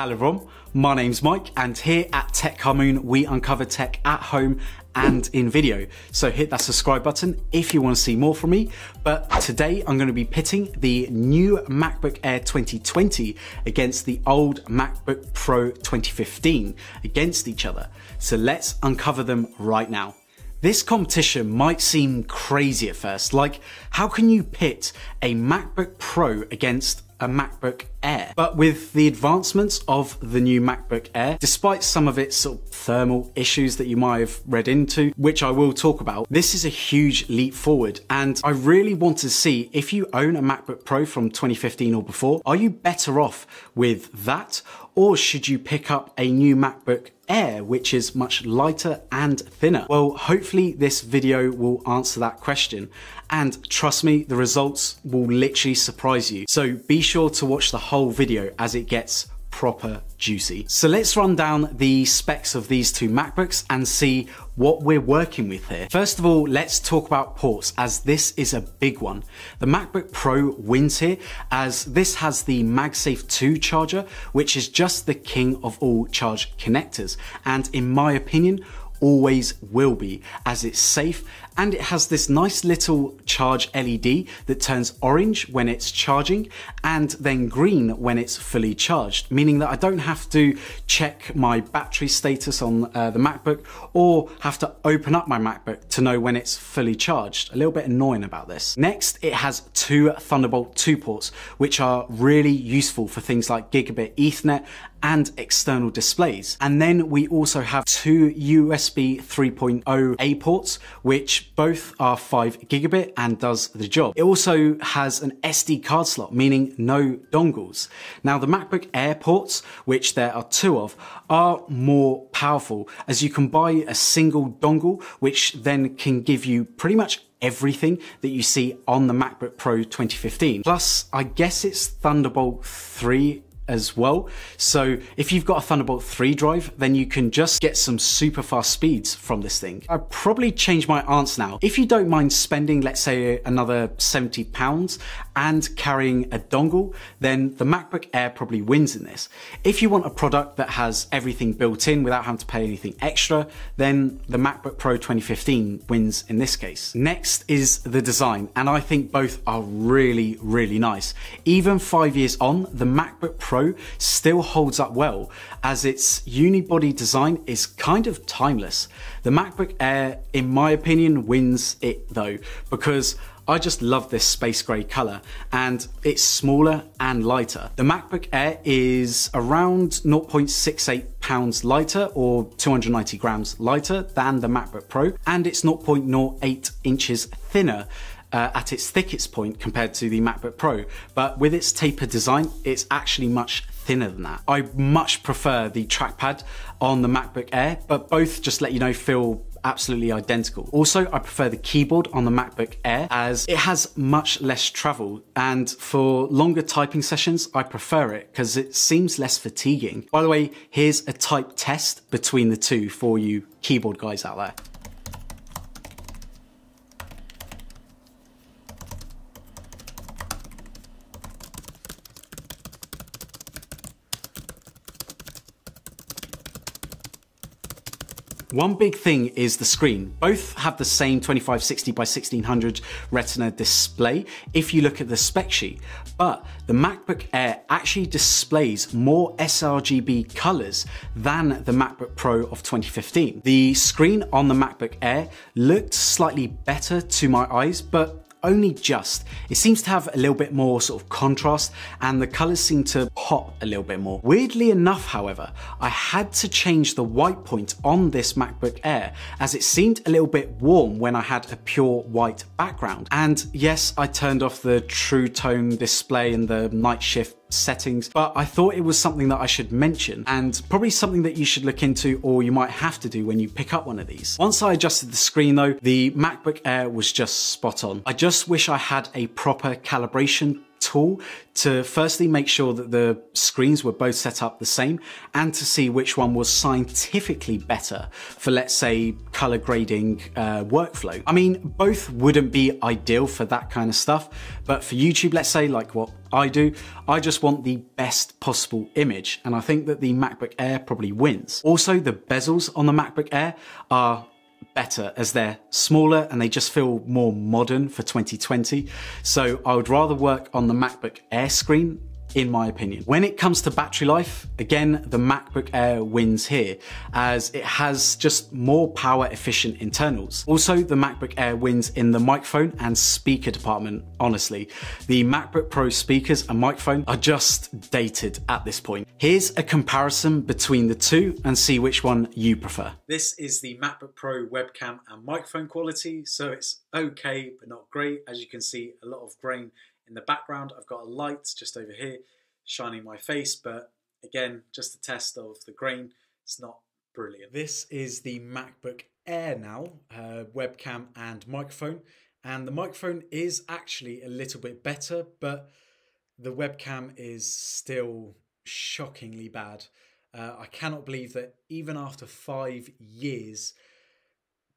Hello everyone, my name's Mike and here at Techkhamun we uncover tech at home and in video. So hit that subscribe button if you want to see more from me. But today I'm going to be pitting the new MacBook Air 2020 against the old MacBook Pro 2015 against each other. So let's uncover them right now. This competition might seem crazy at first, like how can you pit a MacBook Pro against a MacBook Air. But with the advancements of the new MacBook Air, despite some of its sort of thermal issues that you might have read into, which I will talk about, this is a huge leap forward. And I really want to see if you own a MacBook Pro from 2015 or before, are you better off with that? Or should you pick up a new MacBook Air, which is much lighter and thinner? Well, hopefully this video will answer that question. And trust me, the results will literally surprise you. So be sure to watch the whole video as it gets proper juicy. So let's run down the specs of these two MacBooks and see what we're working with here. First of all, let's talk about ports as this is a big one. The MacBook Pro wins here as this has the MagSafe 2 charger, which is just the king of all charge connectors. And in my opinion, always will be as it's safe and it has this nice little charge LED that turns orange when it's charging and then green when it's fully charged, meaning that I don't have to check my battery status on uh, the MacBook or have to open up my MacBook to know when it's fully charged. A little bit annoying about this. Next, it has two Thunderbolt 2 ports, which are really useful for things like gigabit Ethernet and external displays. And then we also have two USB 3.0 A ports, which both are 5 gigabit and does the job. It also has an SD card slot, meaning no dongles. Now the MacBook Air ports, which there are two of, are more powerful as you can buy a single dongle, which then can give you pretty much everything that you see on the MacBook Pro 2015. Plus, I guess it's Thunderbolt 3 as well. So if you've got a Thunderbolt 3 drive, then you can just get some super fast speeds from this thing. I'd probably change my answer now. If you don't mind spending, let's say another 70 pounds and carrying a dongle, then the MacBook Air probably wins in this. If you want a product that has everything built in without having to pay anything extra, then the MacBook Pro 2015 wins in this case. Next is the design, and I think both are really, really nice. Even five years on, the MacBook Pro Still holds up well as its unibody design is kind of timeless. The MacBook Air, in my opinion, wins it though because I just love this space grey colour and it's smaller and lighter. The MacBook Air is around 0.68 pounds lighter or 290 grams lighter than the MacBook Pro and it's 0.08 inches thinner uh, at its thickest point compared to the MacBook Pro, but with its tapered design, it's actually much thinner than that. I much prefer the trackpad on the MacBook Air, but both just let you know feel absolutely identical. Also, I prefer the keyboard on the MacBook Air as it has much less travel and for longer typing sessions, I prefer it because it seems less fatiguing. By the way, here's a type test between the two for you keyboard guys out there. One big thing is the screen. Both have the same 2560 by 1600 Retina display if you look at the spec sheet, but the MacBook Air actually displays more sRGB colors than the MacBook Pro of 2015. The screen on the MacBook Air looked slightly better to my eyes, but only just. It seems to have a little bit more sort of contrast and the colors seem to pop a little bit more. Weirdly enough, however, I had to change the white point on this MacBook Air as it seemed a little bit warm when I had a pure white background. And yes, I turned off the true tone display and the night shift settings, but I thought it was something that I should mention and probably something that you should look into or you might have to do when you pick up one of these. Once I adjusted the screen though, the MacBook Air was just spot on. I just wish I had a proper calibration tool to firstly make sure that the screens were both set up the same and to see which one was scientifically better for, let's say, color grading uh, workflow. I mean, both wouldn't be ideal for that kind of stuff, but for YouTube, let's say, like what I do, I just want the best possible image. And I think that the MacBook Air probably wins. Also, the bezels on the MacBook Air are better as they're smaller and they just feel more modern for 2020. So I would rather work on the MacBook Air screen in my opinion. When it comes to battery life, again, the MacBook Air wins here as it has just more power efficient internals. Also, the MacBook Air wins in the microphone and speaker department, honestly. The MacBook Pro speakers and microphone are just dated at this point. Here's a comparison between the two and see which one you prefer. This is the MacBook Pro webcam and microphone quality, so it's okay, but not great. As you can see, a lot of grain in the background, I've got a light just over here shining my face, but again, just a test of the grain. It's not brilliant. This is the MacBook Air now, uh, webcam and microphone. And the microphone is actually a little bit better, but the webcam is still shockingly bad. Uh, I cannot believe that even after five years,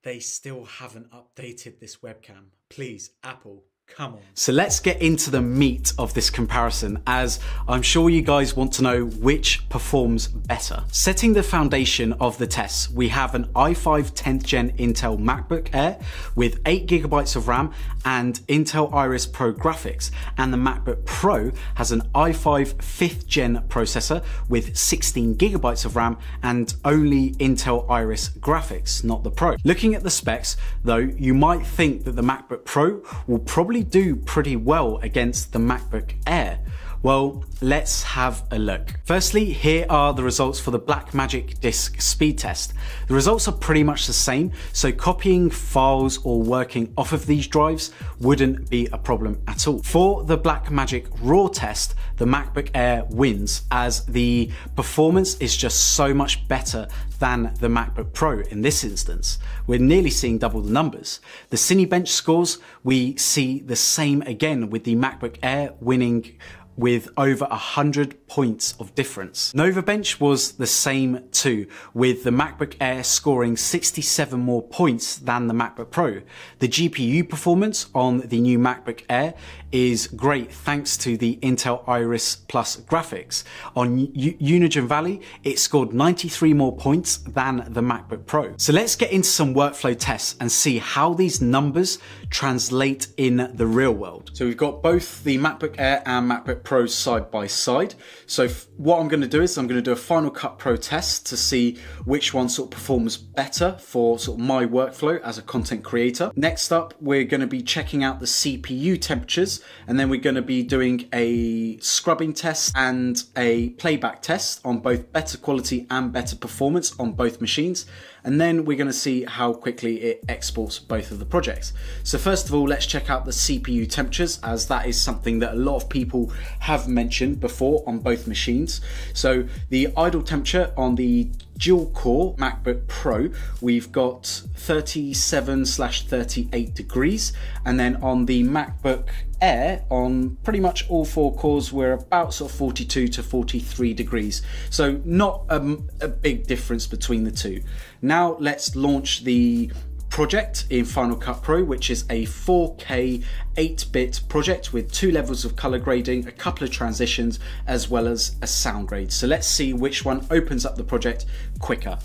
they still haven't updated this webcam. Please, Apple, Come on. So let's get into the meat of this comparison as I'm sure you guys want to know which performs better. Setting the foundation of the tests, we have an i5 10th gen Intel MacBook Air with 8 gigabytes of RAM and Intel Iris Pro graphics and the MacBook Pro has an i5 5th gen processor with 16 gigabytes of RAM and only Intel Iris graphics, not the Pro. Looking at the specs though, you might think that the MacBook Pro will probably probably do pretty well against the MacBook Air. Well, let's have a look. Firstly, here are the results for the Blackmagic disk speed test. The results are pretty much the same, so copying files or working off of these drives wouldn't be a problem at all. For the Blackmagic raw test, the MacBook Air wins as the performance is just so much better than the MacBook Pro in this instance. We're nearly seeing double the numbers. The Cinebench scores, we see the same again with the MacBook Air winning with over 100 points of difference. Novabench was the same too, with the MacBook Air scoring 67 more points than the MacBook Pro. The GPU performance on the new MacBook Air is great thanks to the Intel Iris Plus graphics. On U Unigine Valley, it scored 93 more points than the MacBook Pro. So let's get into some workflow tests and see how these numbers translate in the real world. So we've got both the MacBook Air and MacBook Pro side by side. So what I'm going to do is I'm going to do a Final Cut Pro test to see which one sort of performs better for sort of my workflow as a content creator. Next up, we're going to be checking out the CPU temperatures and then we're going to be doing a scrubbing test and a playback test on both better quality and better performance on both machines. And then we're going to see how quickly it exports both of the projects. So first of all, let's check out the CPU temperatures as that is something that a lot of people have mentioned before on both machines. So the idle temperature on the dual core MacBook Pro, we've got 37 slash 38 degrees. And then on the MacBook Air, on pretty much all four cores, we're about sort of 42 to 43 degrees. So not a, a big difference between the two. Now let's launch the project in Final Cut Pro, which is a 4K 8-bit project with two levels of color grading, a couple of transitions, as well as a sound grade. So let's see which one opens up the project quicker.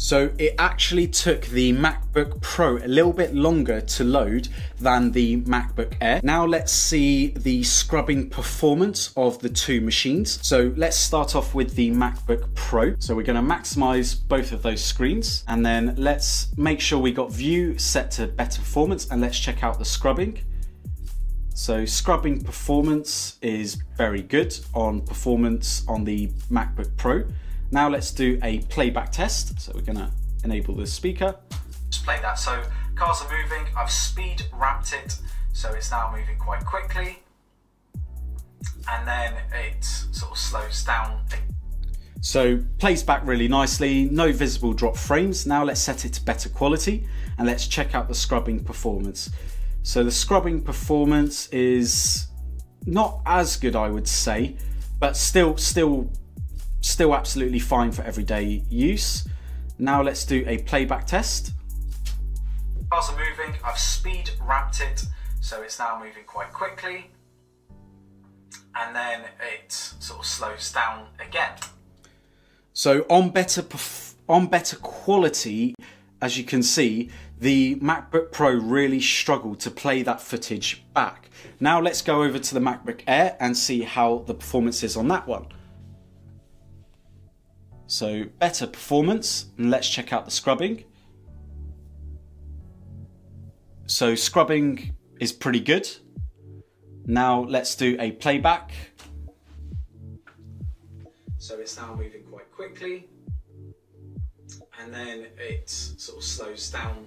So it actually took the MacBook Pro a little bit longer to load than the MacBook Air. Now let's see the scrubbing performance of the two machines. So let's start off with the MacBook Pro. So we're gonna maximize both of those screens and then let's make sure we got view set to better performance and let's check out the scrubbing. So scrubbing performance is very good on performance on the MacBook Pro. Now let's do a playback test. So we're gonna enable the speaker. Just play that. So cars are moving, I've speed ramped it, so it's now moving quite quickly. And then it sort of slows down. So plays back really nicely, no visible drop frames. Now let's set it to better quality and let's check out the scrubbing performance. So the scrubbing performance is not as good, I would say, but still, still, still absolutely fine for everyday use. Now let's do a playback test. Cars are moving, I've speed ramped it, so it's now moving quite quickly. And then it sort of slows down again. So on better on better quality, as you can see, the MacBook Pro really struggled to play that footage back. Now let's go over to the MacBook Air and see how the performance is on that one. So better performance, and let's check out the scrubbing. So scrubbing is pretty good. Now let's do a playback. So it's now moving quite quickly. And then it sort of slows down.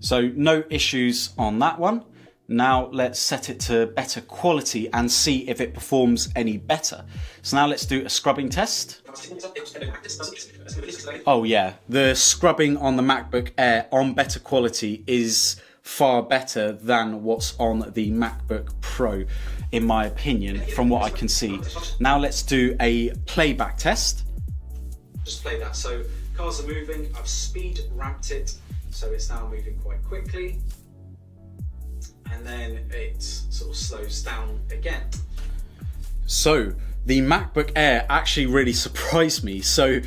So no issues on that one. Now let's set it to better quality and see if it performs any better. So now let's do a scrubbing test. Oh yeah, the scrubbing on the MacBook Air on better quality is far better than what's on the MacBook Pro, in my opinion, from what I can see. Now let's do a playback test. Just play that. So cars are moving, I've speed ramped it, so it's now moving quite quickly. And then it sort of slows down again. So the MacBook Air actually really surprised me. So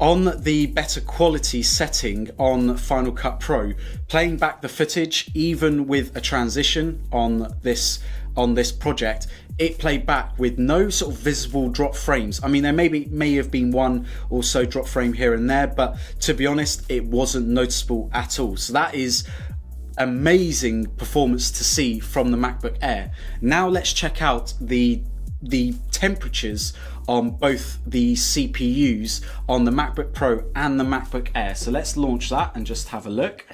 on the better quality setting on Final Cut Pro, playing back the footage, even with a transition on this on this project, it played back with no sort of visible drop frames. I mean, there may maybe may have been one or so drop frame here and there, but to be honest, it wasn't noticeable at all. So that is amazing performance to see from the MacBook Air. Now let's check out the the temperatures on both the CPUs on the MacBook Pro and the MacBook Air. So let's launch that and just have a look.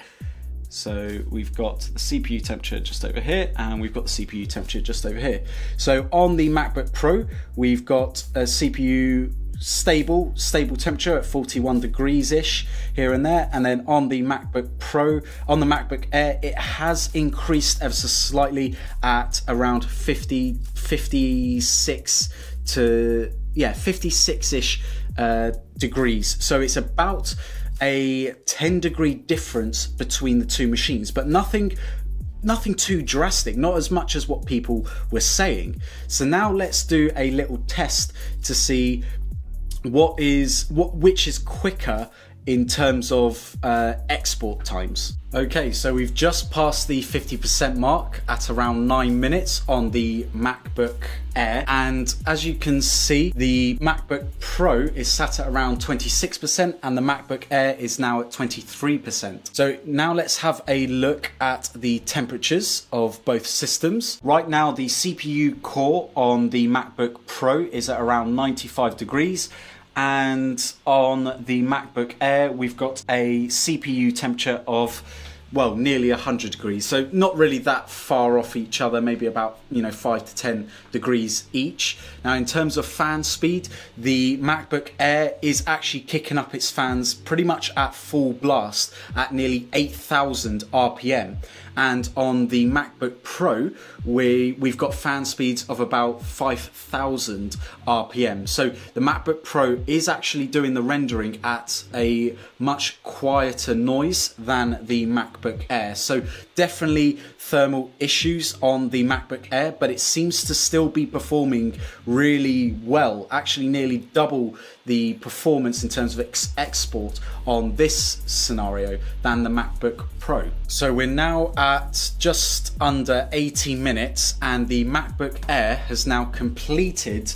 So we've got the CPU temperature just over here and we've got the CPU temperature just over here. So on the MacBook Pro, we've got a CPU stable, stable temperature at 41 degrees ish here and there. And then on the MacBook Pro, on the MacBook Air, it has increased ever so slightly at around 50, 56 to yeah 56ish uh, degrees so it's about a 10 degree difference between the two machines but nothing nothing too drastic not as much as what people were saying so now let's do a little test to see what is what which is quicker in terms of uh, export times. Okay, so we've just passed the 50% mark at around nine minutes on the MacBook Air. And as you can see, the MacBook Pro is sat at around 26% and the MacBook Air is now at 23%. So now let's have a look at the temperatures of both systems. Right now, the CPU core on the MacBook Pro is at around 95 degrees and on the MacBook Air we've got a CPU temperature of well nearly 100 degrees. So not really that far off each other maybe about you know 5 to 10 degrees each. Now in terms of fan speed the MacBook Air is actually kicking up its fans pretty much at full blast at nearly 8000 RPM and on the MacBook Pro we we've got fan speeds of about 5000 RPM so the MacBook Pro is actually doing the rendering at a much quieter noise than the MacBook Air. So definitely thermal issues on the MacBook Air but it seems to still be performing really well actually nearly double the performance in terms of ex export on this scenario than the MacBook Pro. So we're now at just under 80 minutes and the MacBook Air has now completed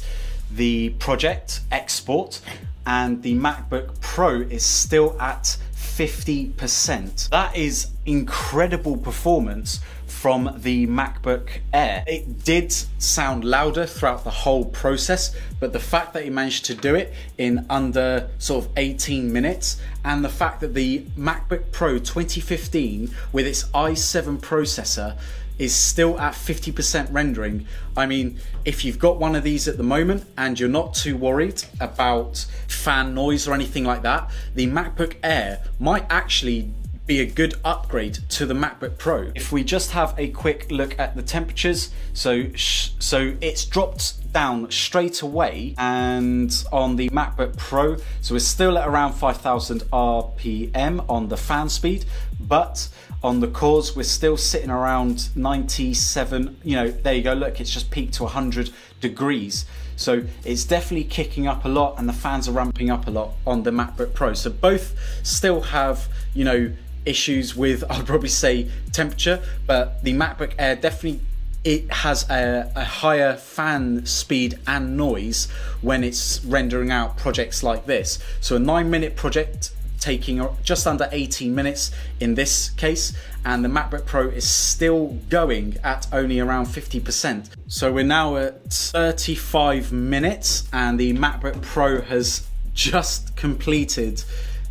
the project export and the MacBook Pro is still at 50%. That is incredible performance from the MacBook Air. It did sound louder throughout the whole process, but the fact that he managed to do it in under sort of 18 minutes and the fact that the MacBook Pro 2015 with its i7 processor is still at 50% rendering. I mean, if you've got one of these at the moment and you're not too worried about fan noise or anything like that, the MacBook Air might actually be a good upgrade to the MacBook Pro. If we just have a quick look at the temperatures, so so it's dropped down straight away and on the MacBook Pro, so we're still at around 5000 RPM on the fan speed, but on the cores we're still sitting around 97, you know, there you go, look, it's just peaked to 100 degrees. So it's definitely kicking up a lot and the fans are ramping up a lot on the MacBook Pro. So both still have, you know, issues with, I'd probably say, temperature, but the MacBook Air definitely it has a, a, higher fan speed and noise when it's rendering out projects like this. So a nine minute project taking just under 18 minutes in this case and the MacBook Pro is still going at only around 50%. So we're now at 35 minutes and the MacBook Pro has just completed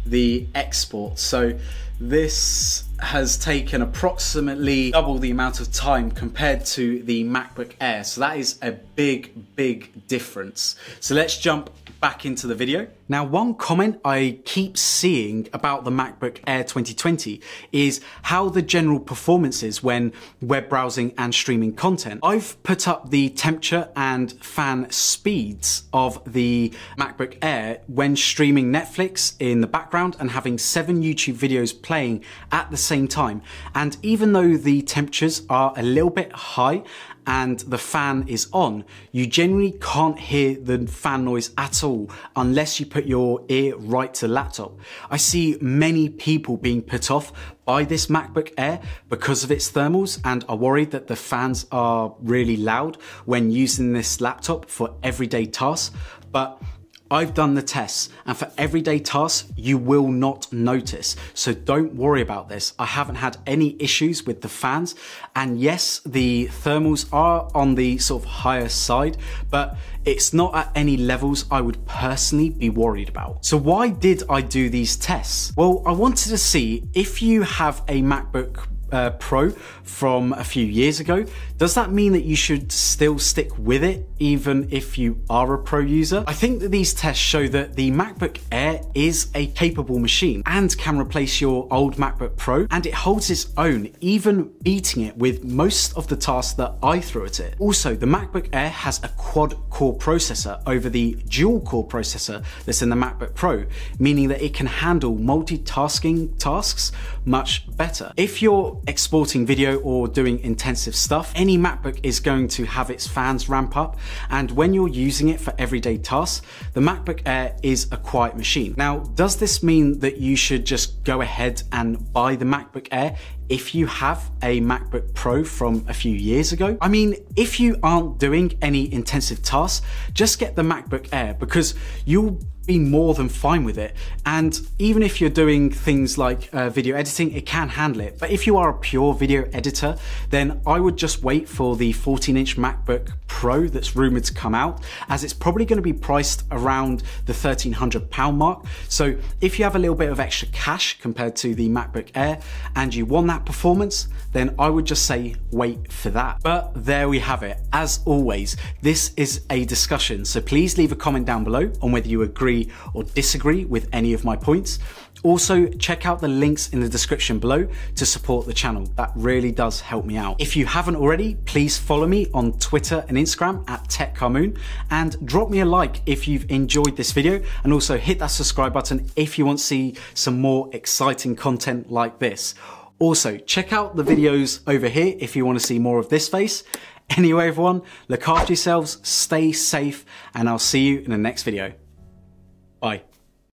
the export. So this has taken approximately double the amount of time compared to the MacBook Air. So that is a big, big difference. So let's jump back into the video. Now, one comment I keep seeing about the MacBook Air 2020 is how the general performance is when web browsing and streaming content. I've put up the temperature and fan speeds of the MacBook Air when streaming Netflix in the background and having seven YouTube videos playing at the same time. And even though the temperatures are a little bit high and the fan is on, you generally can't hear the fan noise at all unless you put your ear right to the laptop. I see many people being put off by this MacBook Air because of its thermals and are worried that the fans are really loud when using this laptop for everyday tasks. But I've done the tests and for everyday tasks, you will not notice. So don't worry about this. I haven't had any issues with the fans. And yes, the thermals are on the sort of higher side, but it's not at any levels I would personally be worried about. So why did I do these tests? Well, I wanted to see if you have a MacBook uh, Pro from a few years ago, does that mean that you should still stick with it even if you are a Pro user? I think that these tests show that the MacBook Air is a capable machine and can replace your old MacBook Pro and it holds its own, even beating it with most of the tasks that I threw at it. Also, the MacBook Air has a quad core processor over the dual core processor that's in the MacBook Pro, meaning that it can handle multitasking tasks much better. If you're exporting video or doing intensive stuff, any MacBook is going to have its fans ramp up. And when you're using it for everyday tasks, the MacBook Air is a quiet machine. Now, does this mean that you should just go ahead and buy the MacBook Air if you have a MacBook Pro from a few years ago. I mean, if you aren't doing any intensive tasks, just get the MacBook Air because you'll be more than fine with it. And even if you're doing things like uh, video editing, it can handle it. But if you are a pure video editor, then I would just wait for the 14 inch MacBook Pro that's rumored to come out, as it's probably going to be priced around the 1300 pound mark. So if you have a little bit of extra cash compared to the MacBook Air and you want that performance, then I would just say wait for that. But there we have it. As always, this is a discussion. So please leave a comment down below on whether you agree agree or disagree with any of my points. Also, check out the links in the description below to support the channel. That really does help me out. If you haven't already, please follow me on Twitter and Instagram at Techkhamun and drop me a like if you've enjoyed this video and also hit that subscribe button if you want to see some more exciting content like this. Also, check out the videos over here if you want to see more of this face. Anyway, everyone, look after yourselves, stay safe, and I'll see you in the next video. Bye.